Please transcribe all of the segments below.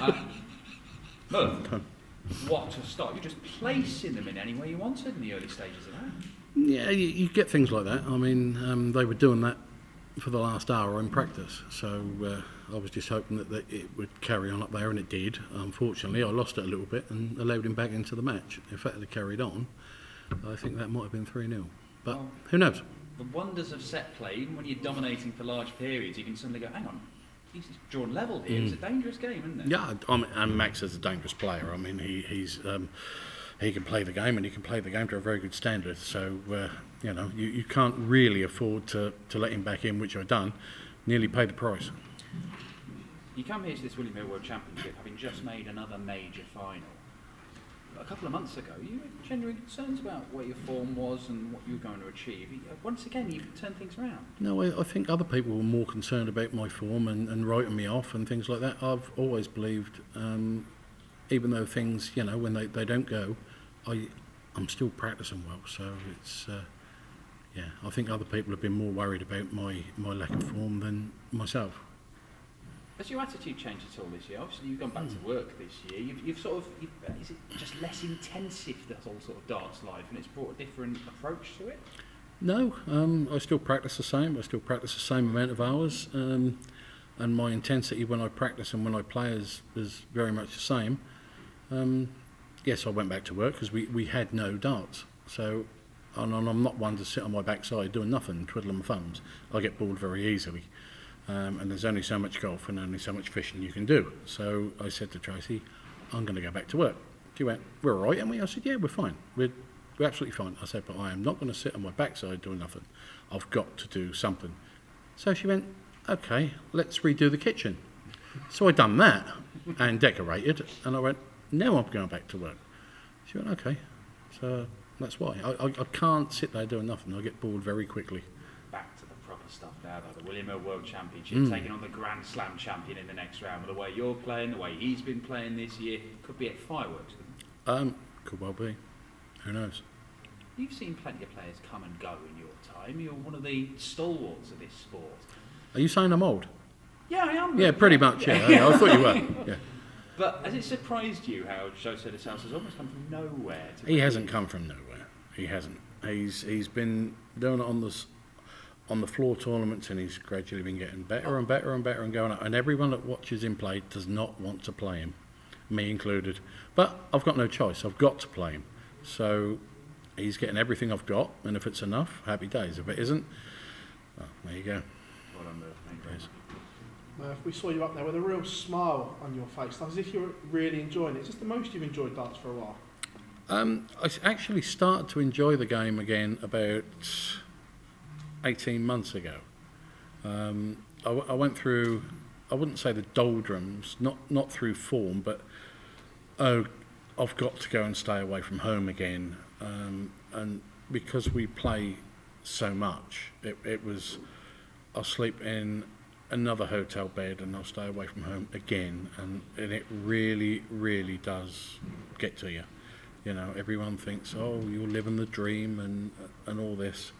Uh, Merv, what a start. You're just placing them in any way you wanted in the early stages of that. Yeah, you, you get things like that. I mean, um, they were doing that for the last hour in practice, so uh, I was just hoping that, that it would carry on up there, and it did. Unfortunately, I lost it a little bit and allowed him back into the match. If that had carried on, I think that might have been 3 0. But Well- who knows? The wonders of set play, even when you're dominating for large periods, you can suddenly go, hang on, drawn level here. It's a dangerous game, isn't it? Yeah, I mean, and Max is a dangerous player. I mean, he, he's um, he can play the game and he can play the game to a very good standard. So uh, you know, you, you can't really afford to, to let him back in, which I've done. Nearly paid the price. You come here to this William Hill World Championship having just made another major final. A couple of months ago, you had genuine concerns about where your form was and what you were going to achieve. Once again, you've turned things around. No, I, I think other people were more concerned about my form and, and writing me off and things like that. I've always believed, um, even though things, you know, when they, they don't go, I, I'm still practicing well. So it's, uh, yeah, I think other people have been more worried about my, my lack of form than myself. Has your attitude changed at all this year? Obviously, you've gone back to work this year. You've, you've sort of, you've, is it just less intensive, the whole sort of darts life, and it's brought a different approach to it? No, um, I still practice the same. I still practice the same amount of hours, um, and my intensity when I practice and when I play is, is very much the same. Um, yes, I went back to work because we, we had no darts. So, and, and I'm not one to sit on my backside doing nothing, twiddling my thumbs. I get bored very easily. Um, and there's only so much golf and only so much fishing you can do. So I said to Tracy, I'm going to go back to work. She went, We're all right, and we? I said, Yeah, we're fine. We're, we're absolutely fine. I said, But I am not going to sit on my backside doing nothing. I've got to do something. So she went, Okay, let's redo the kitchen. So I done that and decorated, and I went, Now I'm going back to work. She went, Okay. So that's why. I, I, I can't sit there doing nothing. I get bored very quickly. Back to the stuff now, though. The William Hill World Championship, taking on the Grand Slam champion in the next round. With the way you're playing, the way he's been playing this year, could be at fireworks. Um, could well be. Who knows? You've seen plenty of players come and go in your time. You're one of the stalwarts of this sport. Are you saying I'm old? Yeah, I am. Yeah, pretty much. Yeah, yeah, I thought you were. Yeah. But has it surprised you how Jose de Sousa has almost come from nowhere? To He hasn't come from nowhere. He hasn't. He's he's been doing it on the on the floor tournaments, and he's gradually been getting better and better and better and going up. And everyone that watches him play does not want to play him, me included. But I've got no choice. I've got to play him. So he's getting everything I've got, and if it's enough, happy days. If it isn't, well, there you go. Well done, Merv. Thank you very much. Merv, we saw you up there with a real smile on your face, as if you're really enjoying it. it. Is this the most you've enjoyed darts for a while? Um, I s- actually started to enjoy the game again about 18 months ago. Um, I, went through, I wouldn't say the doldrums, not, not through form, but oh, I've got to go and stay away from home again. Um, and because we play so much, it, it was, I'll sleep in another hotel bed and I'll stay away from home again. And, and it really, really does get to you. You know, everyone thinks, oh, you're living the dream and, and all this.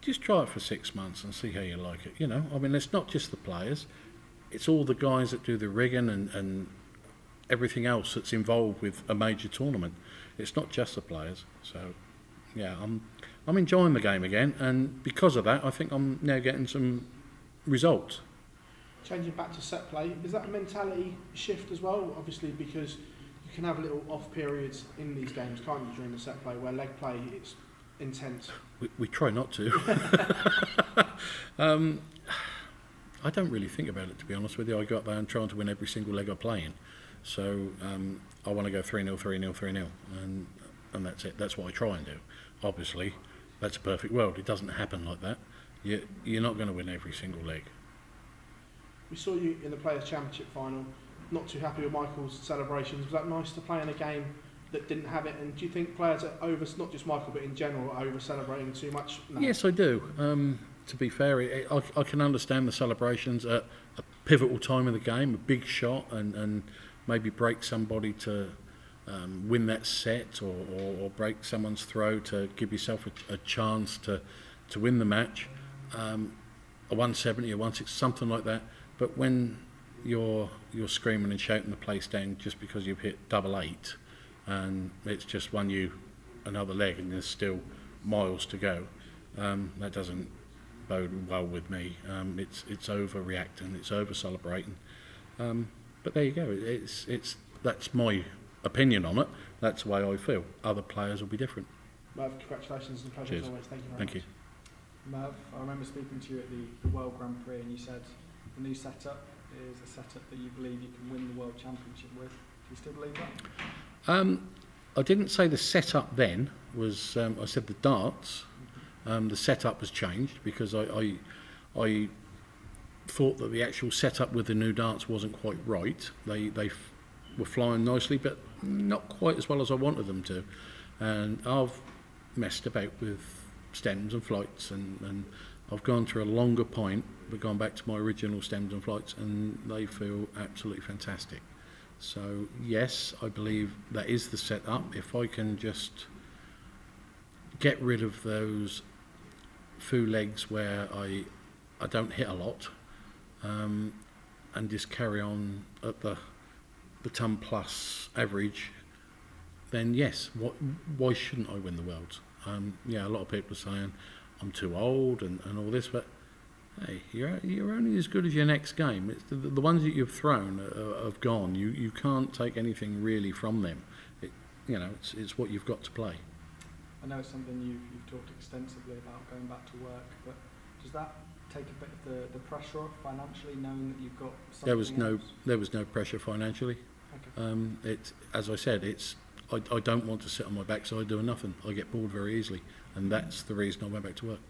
Just try it for six months and see how you like it. You know, I mean, it's not just the players, it's all the guys that do the rigging and, and everything else that's involved with a major tournament. It's not just the players. So, yeah, I'm, I'm enjoying the game again. And because of that, I think I'm now getting some results. Changing back to set play, is that a mentality shift as well? Obviously, because you can have a little off periods in these games, can't you, during the set play, where leg play it's intense. We, we try not to. um, I don't really think about it, to be honest with you. I go up there and trying to win every single leg I play in. So um, I want to go 3 0, 3 0, 3 0. And, and that's it. That's what I try and do. Obviously, that's a perfect world. It doesn't happen like that. You, you're not going to win every single leg. We saw you in the Players' Championship final. Not too happy with Michael's celebrations. Was that nice to play in a game that didn't have it? And do you think players are over, not just Michael, but in general, are over celebrating too much? Yes, I do. Um, to be fair, it, I, I can understand the celebrations at a pivotal time in the game, a big shot, and, and maybe break somebody to um, win that set or, or, or break someone's throw to give yourself a, a chance to, to win the match. Um, a 170, a 160, something like that. But when you're you're screaming and shouting the place down just because you've hit double eight, and it's just won you another leg, and there's still miles to go. Um, that doesn't bode well with me. Um, it's it's overreacting, it's over celebrating. Um, but there you go. It's it's that's my opinion on it. That's the way I feel. Other players will be different. Merv, congratulations and pleasure Cheers. as always. Thank you very much. Thank much. you. Merv, I remember speaking to you at the, the World Grand Prix and you said the new setup is a setup that you believe you can win the World Championship with. Do you still believe that? Um, I didn't say the setup then was. Um, I said the darts. Um, the setup has changed because I, I, I thought that the actual setup with the new darts wasn't quite right. They they were flying nicely, but not quite as well as I wanted them to. And I've messed about with stems and flights, and, and I've gone to a longer point, but gone back to my original stems and flights, and they feel absolutely fantastic. So yes, I believe that is the setup. If I can just get rid of those few legs where I I don't hit a lot, um, and just carry on at the the ton plus average, then yes, what, why shouldn't I win the world? Um, yeah, a lot of people are saying I'm too old and, and all this, but hey, you're you're only as good as your next game. It's the, the ones that you've thrown are, have gone. You you can't take anything really from them. It, you know, it's it's what you've got to play. I know it's something you've, you've talked extensively about going back to work, but does that take a bit of the, the pressure off financially, knowing that you've got something There was no there was no pressure financially. Okay. Um, it as I said, it's I, I don't want to sit on my backside doing nothing. I get bored very easily, and that's the reason I went back to work.